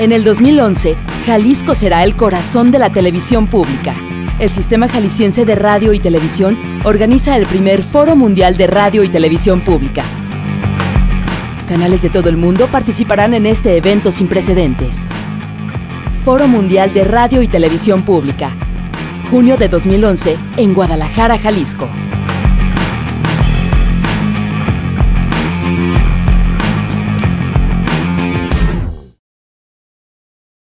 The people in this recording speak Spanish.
En el 2011, Jalisco será el corazón de la televisión pública. El Sistema Jalisciense de Radio y Televisión organiza el primer Foro Mundial de Radio y Televisión Pública. Canales de todo el mundo participarán en este evento sin precedentes. Foro Mundial de Radio y Televisión Pública. Junio de 2011 en Guadalajara, Jalisco.